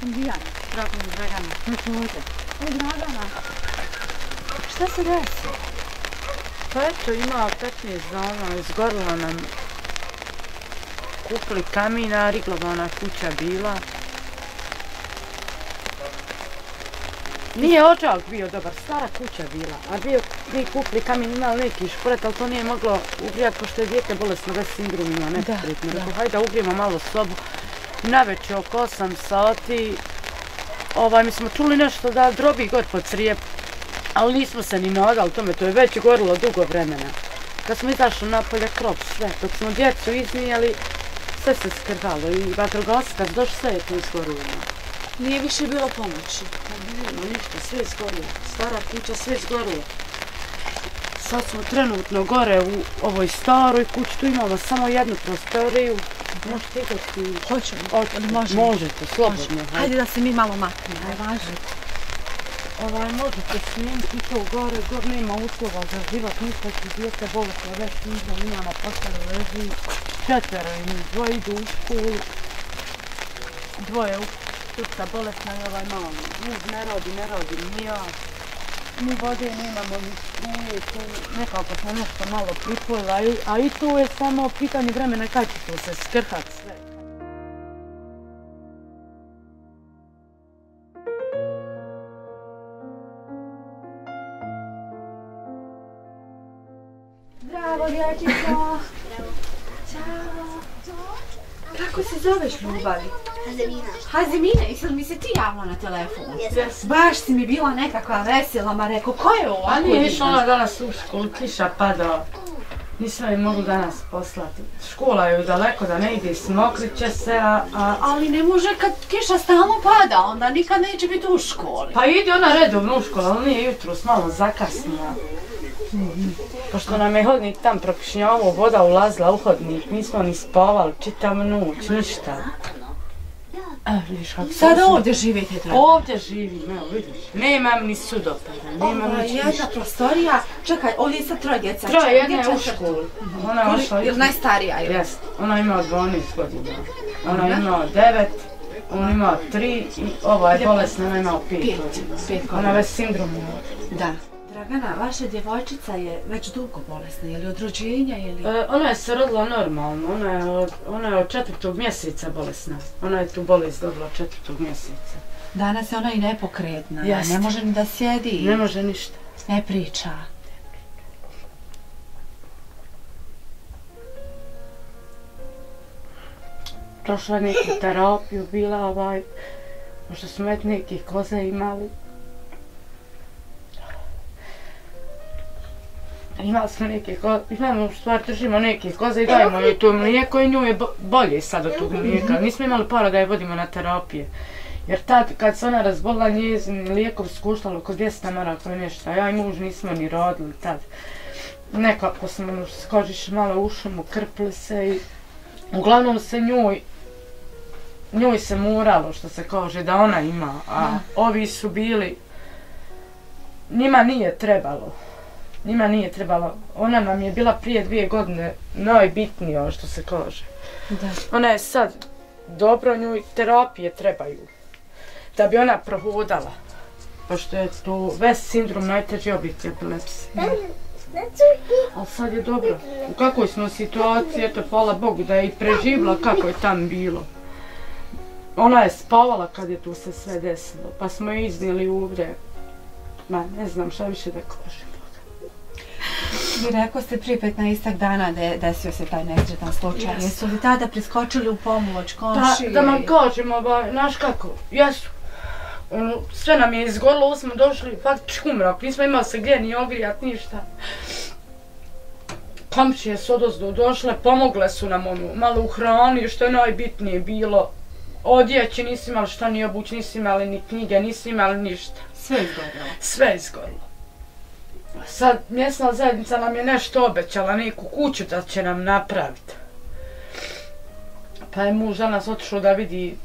Sam Dijana. Zdravo mi Dragana. Ovdje. O, Dragana. Šta se desi? Pa eto, ima 15 dana, izgorila nam. Kupili kamina, riglovana kuća bila. Nije očak bio dobar, stara kuća bila, a bio, mi kupili kamin, imali neki šporet, ali to nije moglo ugrijati, pošto je dijete bolesno ne Da, pritno. da. Rekao, hajde da ugrijemo malo sobu. Naveče oko 8 sati, ovaj, mi smo čuli nešto da drobi god po crijep, ali nismo se ni nadali tome, to je već gorilo dugo vremena. Kad smo izašli napolje, krop sve, dok smo djecu iznijeli, sve se skrvalo i su došli, sve je to izgorilo. Nije više bilo pomoći. Nema ništa, sve izgorilo. Stara kuća, sve izgorilo. Sad smo trenutno gore u ovoj staroj kući, tu imamo samo jednu prostoriju. Možete igrati? Hoćemo. Hoćete, Ali možemo. Možete, slobodno. hajde. Hajde da se mi malo maknemo. Važno. Ovaj, možete snimiti to gore, gore nema uslova za život, ništa će djete bolesno, već snimamo, imamo postane leži, četvero i njih, dvoje idu u školu, dvoje u srca bolesna i ovaj malo, ne rodi, ne rodi, ni Ni vode nemamo, ni struje, tu nekako smo nešto malo pripojila, a i- tu je samo pitanje vremena kad će to se skrhat sve. Zdravo, dječica. Ćao. Kako se zoveš, Ljubavi? Hazemina. Hazimina, jesi li mi se ti javila na telefonu? Jesam. Baš si mi bila nekakva vesela, ma rekao, ko je ovo? A nije išla ona danas u školu, kiša pada. Nisam je mogla danas poslati. Škola je daleko da ne ide, smokrit će se, a, a... Ali ne može kad kiša stalno pada, onda nikad neće biti u školi. Pa ide ona redovno u školu, ali nije jutro malo zakasnila. Pošto nam je hodnik tam prokišnjavao, voda ulazila u hodnik, nismo ni spavali, čitav noć, ništa. Evo vidiš kako se Sada ovdje živite treba. Ovdje živim, evo vidiš. Nemam ni sudopada, nemam Ovo je nič jedna ništa. prostorija. Čekaj, ovdje je sad troje djeca. Troje, jedna je u školu. Ona je ošla Ili najstarija je. Jest, ona ima 12 godina. Ona ima 9, on ima 3 i ova je bolesna, ona ima 5 Pet, godina. pet Ona godina. već sindrom. Da. Dragana, vaša djevojčica je već dugo bolesna, je li od rođenja ili... E, ona je se rodila normalno, ona je, od, ona je od četvrtog mjeseca bolesna. Ona je tu bolest dobila od četvrtog mjeseca. Danas je ona i nepokretna, Jeste. ne može ni da sjedi, Ne može ništa. ne priča. Prošla neku terapiju, bila ovaj, možda smo et nekih koze imali. Imali smo neke koze, imamo u stvari držimo neke koze i dajemo joj to mlijeko i nju je bo- bolje sad od tog mlijeka. Nismo imali para da je vodimo na terapije. Jer tad kad se ona razbolila njezin lijekov skuštalo oko 200 maraka nešto, ja i muž nismo ni rodili tad. Nekako smo skožiš malo u šumu, krpli se i uglavnom se njoj njoj se moralo što se kaže da ona ima, a ovi su bili njima nije trebalo. Njima nije trebalo. Ona nam je bila prije dvije godine najbitnija što se kaže. Da. Ona je sad dobro, njoj terapije trebaju. Da bi ona prohodala. Pošto je to ves sindrom najteži oblik epilepsije. Ali sad je dobro. U kakvoj smo situaciji, eto, hvala Bogu da je i preživla kako je tam bilo. Ona je spavala kad je tu se sve desilo, pa smo je iznijeli uvre. Ma, ne znam šta više da kažem. Vi rekao ste prije 15 dana da je desio se taj nesretan slučaj. Jeste. Jesu li tada priskočili u pomoć Pa, komšije? da vam kažem, ovaj, znaš kako, jesu. Ono, sve nam je izgorilo, smo došli faktički umrak, nismo imali se gdje ni ogrijat, ništa. Komšije su odozdo došle, pomogle su nam ono, malo u hrani, što je najbitnije bilo. Odjeći nisu imali šta ni obući, nisu imali ni knjige, nisu imali ništa. Sve izgledalo. Sve izgorilo. Sad mjesna zajednica nam je nešto obećala, neku kuću da će nam napraviti. Pa je muž danas otišao da vidi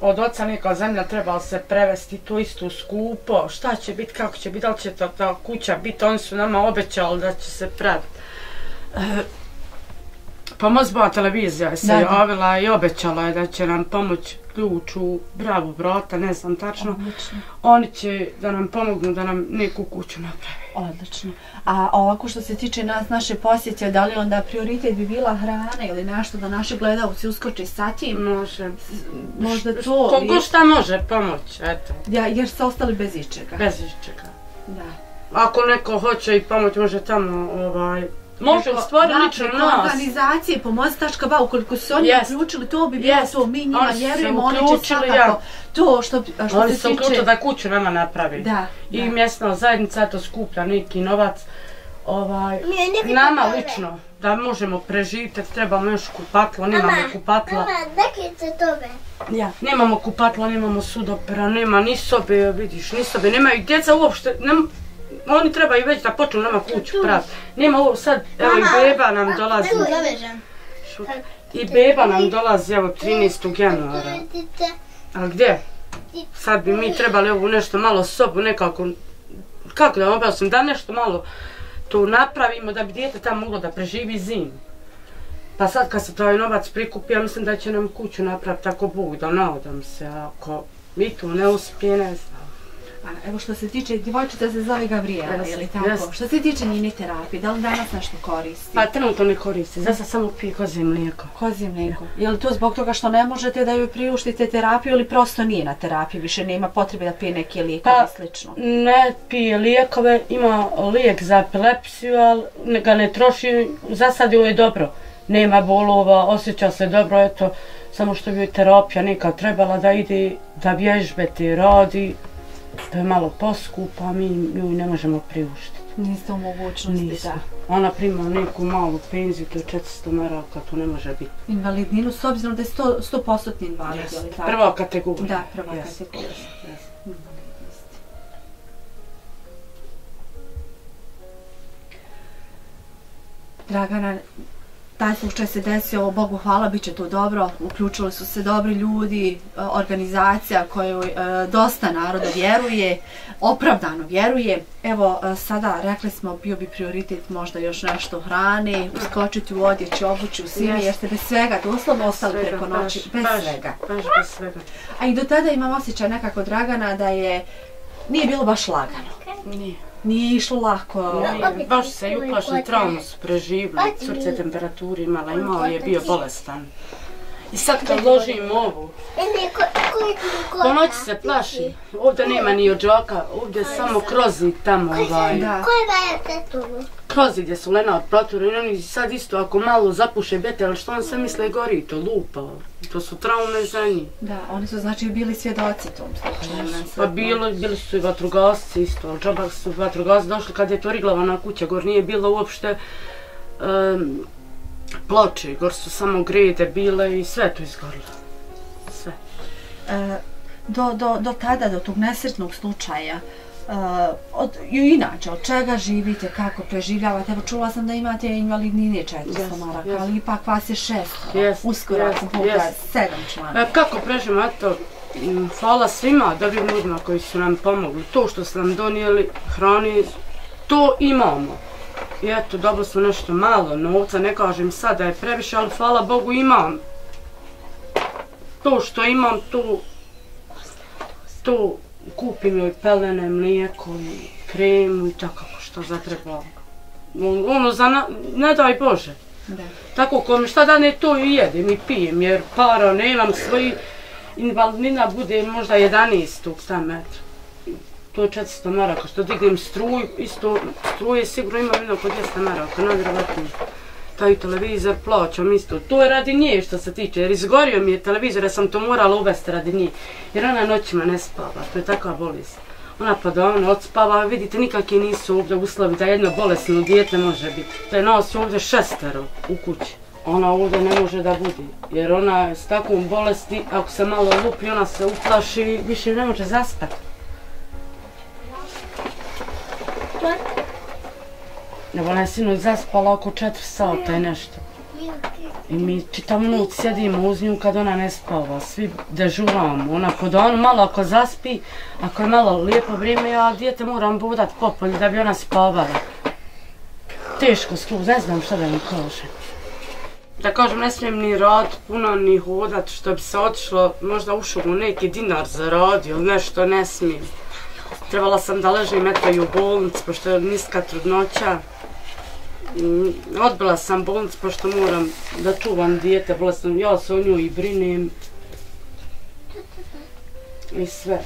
od oca neka zemlja treba se prevesti to isto skupo, šta će biti, kako će biti, da li će ta, ta kuća biti, oni su nama obećali da će se praviti. E, pa Mozbova televizija se Da, da. javila i obećala je da će nam pomoć ključ u bravu vrata, ne znam tačno. Odlično. Oni će da nam pomognu da nam neku kuću napravi. Odlično. A ovako što se tiče nas, naše posjetje, da li onda prioritet bi bila hrana ili nešto da naši gledalci uskoče sa tim? Može. Možda to... Kogo šta može pomoći, eto. Ja, jer ste ostali bez ičega. Bez iščeka. Da. Ako neko hoće i pomoć, može tamo, ovaj... Može u stvari lično nas. organizacije pomozi.ba, ukoliko su oni Jest. uključili, to bi bilo Jest. to, mi njima Oni su vjerujemo, oni će svakako ja. to što, a što Oni se tiče... uključili da kuću nama napravi. Da, I da. mjesna zajednica to skuplja neki novac. Ovaj, neki nama lično, da možemo preživjeti, trebamo još kupatlo, nemamo kupatla. Mama, neki se tobe. Ja. Nemamo kupatla, nemamo sudopera, nema ni sobe, vidiš, ni sobe, nemaju djeca uopšte, nem, oni trebaju već da počnu nama kuću praviti. Nema ovo sad, evo i beba nam dolazi, Tu i beba nam dolazi, evo 13. januara. A gdje? Sad bi mi trebali ovu nešto malo sobu nekako, kako da vam objasnim, da nešto malo tu napravimo da bi dijete tamo moglo da preživi zimu. Pa sad kad se taj novac prikupi, ja mislim da će nam kuću napraviti tako Bog da nadam se, ako mi to ne uspije, ne znam. A, evo što se tiče, djevojčica se zove Gabriela, je li tako? jest. Što se tiče njene terapije, da li danas nešto koristi? Pa trenutno ne koristi, za sad samo pije kozje mlijeko. Kozje mlijeko. Je li to zbog toga što ne možete da joj priuštite terapiju ili prosto nije na terapiji, više nema potrebe da pije neke lijekove Pa, slično? Ne pije lijekove, ima lijek za epilepsiju, ali ga ne troši, za sad joj je dobro. Nema bolova, osjeća se dobro, eto, samo što bi terapija neka trebala da ide, da vježbe te radi, to je malo poskupa, mi joj ne možemo priuštiti. Niste u mogućnosti, da. Ona prima neku malu penziju, to je 400 maraka, to ne može biti. Invalidninu, s obzirom da je 100%, 100 invalid, je li tako? Prva kategorija. Da, prva kategorija. Dragana, taj slučaj se desio, Bogu hvala, bit će to dobro, uključili su se dobri ljudi, e, organizacija koju e, dosta naroda vjeruje, opravdano vjeruje. Evo, e, sada rekli smo, bio bi prioritet možda još nešto hrane, uskočiti u odjeći, obući u Jest. jer ste bez svega doslovno ostali Svega, preko noći, baš, bez baš, svega. Baš bez svega. A i do tada imam osjećaj nekako Dragana da je nije bilo baš lagano. Nije. Nije išlo lako. Nije, baš se i uplašili, traumu su preživili, srce temperaturi imala, imao je bio bolestan. I sad kad ložim ovu, po noći se plaši, ovdje nema ni ođoka, ovdje je samo krozi tamo ovaj, Da. Koja je tetovu? krozi gdje su lena od protura i oni sad isto ako malo zapuše bete, ali što on sve misle gori, to lupa, to su traume za njih. Da, oni su znači bili svjedoci tom slučaju. na Pa bilo, bili su i vatrogasci isto, ali džaba su vatrogasci došli kad je to riglavana kuća, gor nije bilo uopšte um, ploče, gor su samo grede bile i sve to izgorilo. Sve. E, do, do, do tada, do tog nesretnog slučaja, Uh, od, i inače, od čega živite, kako preživljavate? Evo čula sam da imate invalidnine 400 Jest, maraka, jest. ali ipak vas je šest. Jest, Uskoro, ako Bog da, jest. sedam člana. E, kako prežimo, eto, hvala svima dobrim ljudima koji su nam pomogli. To što su nam donijeli hrani, to imamo. I eto, dobro su nešto malo novca, ne kažem sad da je previše, ali hvala Bogu imam. To što imam, to, to kupim joj pelene, mlijeko i kremu i tako što zatreba. Ono, za na, ne daj Bože. Da. Tako kom šta da ne to i jedem i pijem jer para nemam svoji invalidnina bude možda 11 tam metra. To je 400 maraka, što dignem struju, isto struje sigurno imam jedno oko 200 maraka, najvjerovatnije. Taj televizor plaćam isto. To je radi nje što se tiče, jer izgorio mi je televizor, ja sam to morala uvesti radi nje. Jer ona noćima ne spava, to je takva bolest. Ona pa da ona odspava, vidite nikakvi nisu ovdje uslovi da jedno bolesno dijete može biti. To je nas ovdje šestero u kući. Ona ovdje ne može da bude, jer ona je s takvom bolesti, ako se malo lupi, ona se uplaši, više ne može zaspati. Evo ona je sinoć zaspala oko 4 sata i nešto. I mi čitavu noć sjedimo uz nju kad ona ne spava, svi dežuramo. Ona kod danu malo ako zaspi, ako je malo lijepo vrijeme, ja dijete moram budat popolje da bi ona spavala. Teško skroz, ne znam šta da mi kažem. da kažem, ne smijem ni rad puno, ni hodat, što bi se otišlo, možda ušao u neki dinar zaradio, ili nešto ne smijem. Trebala sam da ležim eto i u bolnici, pošto je niska trudnoća. Mm, Odbila sam bolnicu, pošto moram da čuvam dijete, bolesno, ja se o nju i brinem. I sve.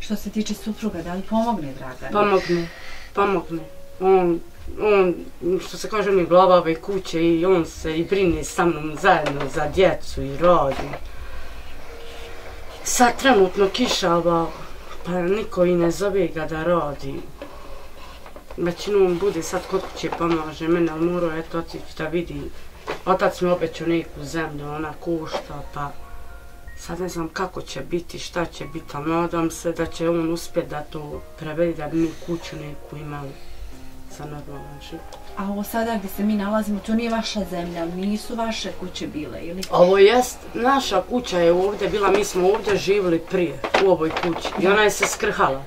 Što se tiče supruga, da li pomogne Dragana? Pomogne, pomogne. On, on, što se kaže, mi glavave kuće i on se i brine sa mnom zajedno za djecu i radi. Sad trenutno kišava, pa niko i ne zove ga da radi. Većinom bude sad kod kuće pomaže mene, ali morao eto otići da vidi. Otac mi obećao neku zemlju, ona košta, pa sad ne znam kako će biti, šta će biti, ali nadam se da će on uspjeti da to prevedi, da bi mi kuću neku imali za normalan život. A ovo sada gdje se mi nalazimo, to nije vaša zemlja, nisu vaše kuće bile, ili? Ovo jest, naša kuća je ovdje bila, mi smo ovdje živjeli prije, u ovoj kući, i ona je se skrhala.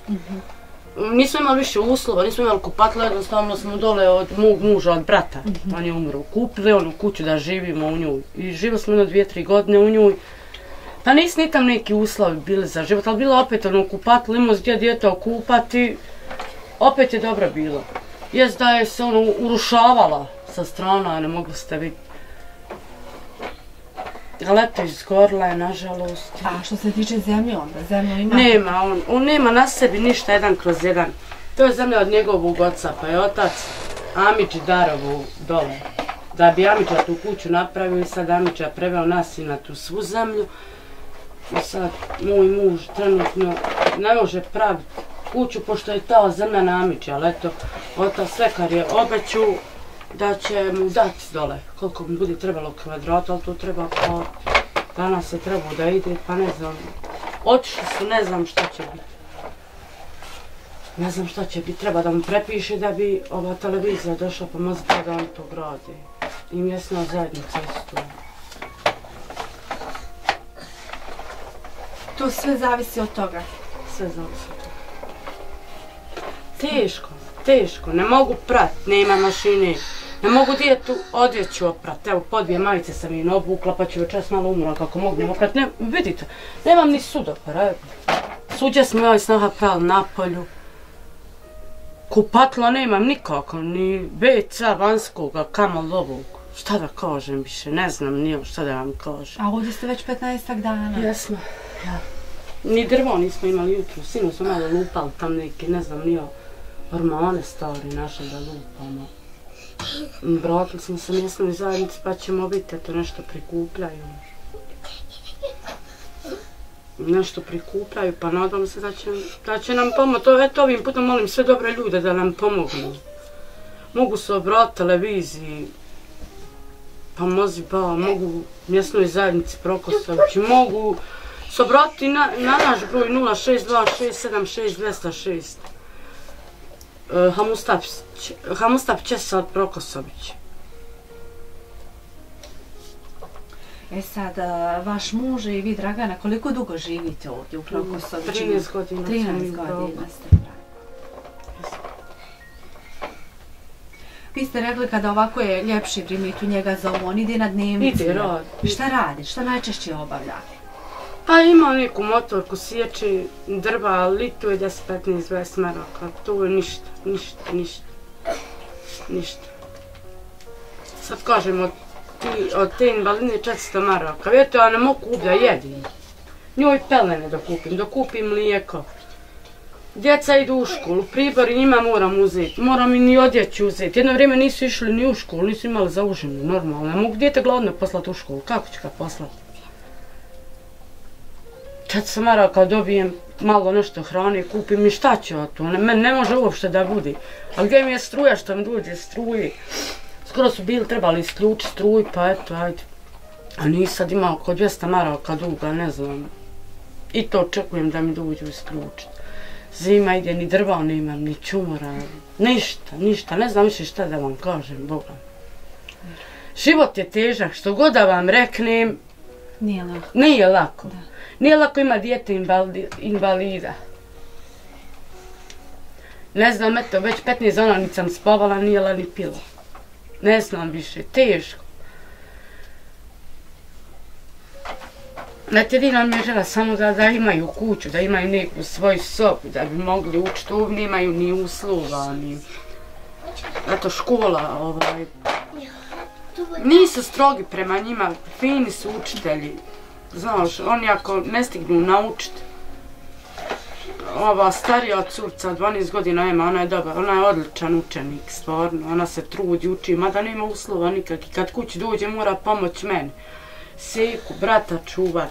Nismo imali više uslova, nismo imali kupatla, jednostavno smo dole od mog muža, od brata, on je umro. Kupili onu kuću da živimo u njoj. I živjeli smo jedno dvije, tri godine u njoj. Pa nisu ni tam neki uslovi bili za život, ali bilo opet ono kupatlo, imao gdje djeta okupati, opet je dobro bilo. Jest da je se ono urušavala sa strana, ne mogu ste vidjeti. Ali eto, izgorila je, nažalost. A što se tiče zemlje onda, zemlju ima? Nema, on, on nema na sebi ništa jedan kroz jedan. To je zemlja od njegovog oca, pa je otac Amić darovu dole. Da bi Amića tu kuću napravio i sad Amića preveo nas i na tu svu zemlju. I sad moj muž trenutno ne može praviti kuću pošto je ta zemlja na Amići, ali eto, otac svekar je obeću da će mu dati dole koliko mu bude trebalo kvadrata, ali to treba pa danas je trebao da ide, pa ne znam. Otišli su, ne znam šta će biti. Ne znam šta će biti, treba da mu prepiše da bi ova televizija došla pa možda da on to gradi. I mjesna zajednica isto. To sve zavisi od toga. Sve zavisi od toga. Teško, teško, ne mogu prat, nema mašine. Ne mogu djetu odjeću oprat, evo po dvije majice sam im obukla pa ću večeras malo umrla kako mogu oprat. Ne, vidite, nemam ni sudopera, evo. Suđe smo joj snaha prali na polju. Kupatla nemam nikako, ni veca vanjskoga, kamo ovog. Šta da kažem više, ne znam nije šta da vam kažem. A ovdje ste već 15 dana. Jesmo, ja. Ni drvo nismo imali jutro, sinu smo malo lupali tam neke, ne znam, nije hormone stari naše da lupamo. Vratili smo se mjesnoj zajednici pa ćemo biti, eto nešto prikupljaju. Nešto prikupljaju pa nadam se da će, da će nam pomoći. To, eto ovim putem molim sve dobre ljude da nam pomognu. Mogu se obratiti televiziji, pa mozi pa, mogu mjesnoj zajednici Prokosovići, znači, mogu se obratiti na, na naš broj 062676206. Hamustap, Hamustap Česad Prokosović. E sad, a, vaš muž i vi, Dragana, koliko dugo živite ovdje u Prokosovićima? 13 godina. 13 godina ste. Vi ste rekli kada ovako je ljepši vrijeme i tu njega zovu, on ide na dnevnicu. Ide, radi. Šta radi? Šta najčešće obavlja? Pa ima neku motorku, sjeći drva, ali tu je 10-15-20 maraka. To je ništa, ništa, ništa. Ništa. Sad kažem, od, ti, od te invalidne 400 maraka. Vjerujte, ja ne mogu kupiti da jedim. Njoj pelene da kupim, da kupim mlijeko. Djeca idu u školu, pribor i njima moram uzeti, moram i ni odjeću uzeti. Jedno vrijeme nisu išli ni u školu, nisu imali za užinu, normalno. Ne mogu djete gladno poslati u školu, kako ću ga poslati? Kad sam marao kad dobijem malo nešto hrane, kupim i šta ću od to, ne, ne može uopšte da bude. A gdje mi je struja što mi dođe struje? Skoro su bili trebali isključiti struju, pa eto, ajde. A nisam sad imao oko 200 maraka duga, ne znam. I to očekujem da mi dođu isključiti. Zima ide, ni drva nemam, ni čumora, ništa, ništa, ne znam više šta da vam kažem, Boga. Život je težak, što god da vam reknem, Nije lako. nije lako. Da. Nije lako ima dijete invali- invalida. Ne znam, eto, već 15 dana nisam spavala, nijela ni pila. ne znam više, teško. Znate, jedina mi je žela samo da, da imaju kuću, da imaju neku svoju sobu, da bi mogli učiti, tu nemaju ni uslova, ni... Eto, škola, ovaj... Nisu strogi prema njima, fini su učitelji. Znaš, oni ako ne stignu naučiti, ova starija curca, 12 godina ima, ona je dobar, ona je odličan učenik, stvarno, ona se trudi, uči, mada nema uslova nikak i kad kući dođe mora pomoć meni. Seku, brata čuvat.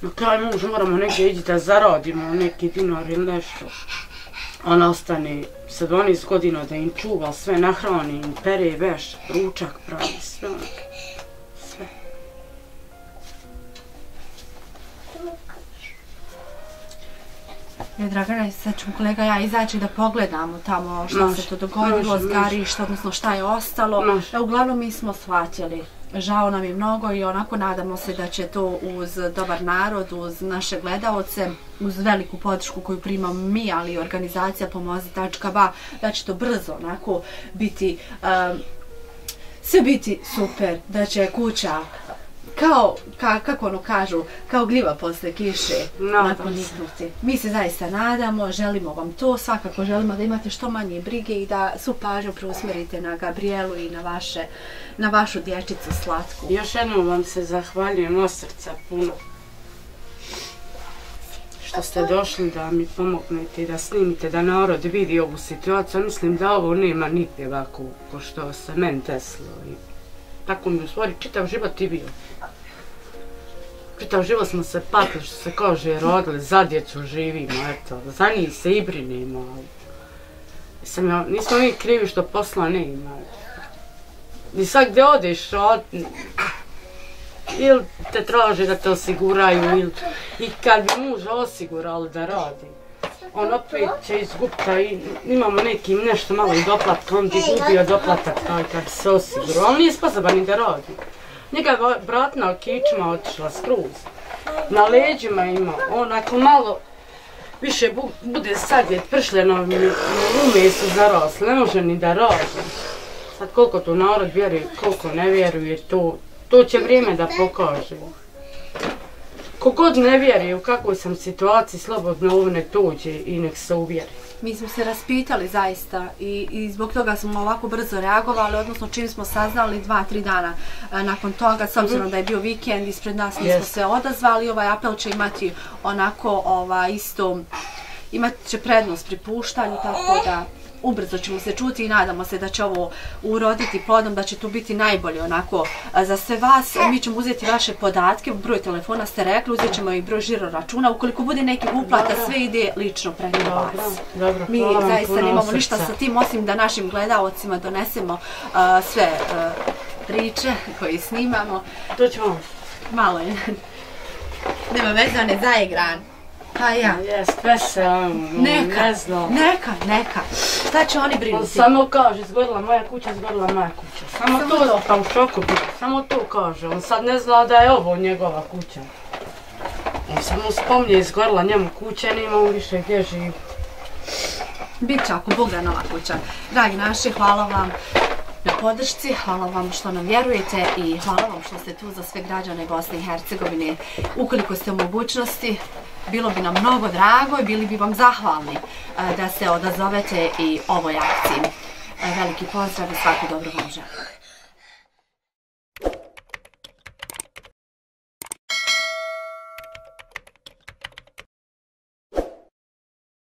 Na kraj muž moramo negdje ići da zaradimo neki dinar ili nešto. Ona ostane sa 12 godina da im čuva sve, nahrani im, pere veš, ručak pravi, sve. Sve. Je, Dragana, sad ćemo kolega ja izaći da pogledamo tamo šta Može, se to dogodilo, može, zgarište, odnosno šta je ostalo. Može. E, uglavnom mi smo shvatili. Žao nam je mnogo i onako nadamo se da će to uz dobar narod, uz naše gledaoce, uz veliku podršku koju primamo mi, ali i organizacija pomozi.ba, da će to brzo onako biti um, sve biti super, da će kuća kao, ka, kako ono kažu, kao gljiva posle kiše Nadam nakon se. Mi se zaista nadamo, želimo vam to, svakako želimo da imate što manje brige i da svu pažnju preusmerite na Gabrielu i na, vaše, na vašu dječicu slatku. Još jednom vam se zahvaljujem od srca puno. Što ste došli da mi pomognete i da snimite, da narod vidi ovu situaciju. Mislim da ovo nema nigdje ovako ko što se meni desilo. I tako mi u stvari čitav život i bio. Pritom živo smo se patili, što se kože rodili, za djecu živimo, eto, za njih se i brinimo. ali Sam ja, nismo mi krivi što posla nema. Ni sad gdje odeš, od, ili te traže da te osiguraju, ili, i kad bi muža osigurali da radi, on opet će izgubiti, i imamo nekim nešto malo i doplatka, on bi gubio doplatak taj kad bi se osigurao, on nije sposoban ni da radi. Njega je bratna kičma otišla skroz. Na leđima ima, onako malo više bu, bude sadjet pršljeno, ume su zarosle, ne može ni da radi. Sad koliko to narod vjeruje, koliko ne vjeruje, to, to će vrijeme da pokaže. Kogod ne vjeruje u kakvoj sam situaciji, slobodno ovne tuđe i nek se uvjeri. Mi smo se raspitali zaista i, i zbog toga smo ovako brzo reagovali, odnosno čim smo saznali dva, tri dana a, nakon toga, s obzirom da je bio vikend ispred nas, mi smo Jest. se odazvali, ovaj apel će imati onako ova, isto, imat će prednost pri puštanju, tako da ubrzo ćemo se čuti i nadamo se da će ovo uroditi plodom, da će tu biti najbolje onako za sve vas. Mi ćemo uzeti vaše podatke, broj telefona ste rekli, uzet ćemo i broj žiro računa. Ukoliko bude nekih uplata, sve ide lično preko vas. Dobro, Mi hvala vam zaista nemamo ništa sa tim, osim da našim gledaocima donesemo uh, sve uh, priče koje snimamo. To ćemo. Malo je. Nema veze, on je zaigran. Pa ja. Jes, veselo, Neka, ne znam. neka, neka. Šta će oni On brinuti? samo kaže, zgorila moja kuća, zgorila moja kuća. Samo, Samo to, to. pa u šoku. Samo to kaže. On sad ne zna da je ovo njegova kuća. On samo spomnje, izgorila njemu kuća, nema on više gdje živi. Bit će ako Bog da nova kuća. Dragi naši, hvala vam na podršci, hvala vam što nam vjerujete i hvala vam što ste tu za sve građane Bosne i Hercegovine. Ukoliko ste u mogućnosti, bilo bi nam mnogo drago i bili bi vam zahvalni e, da se odazovete i ovoj akciji. E, veliki pozdrav i svaku dobro vam želim.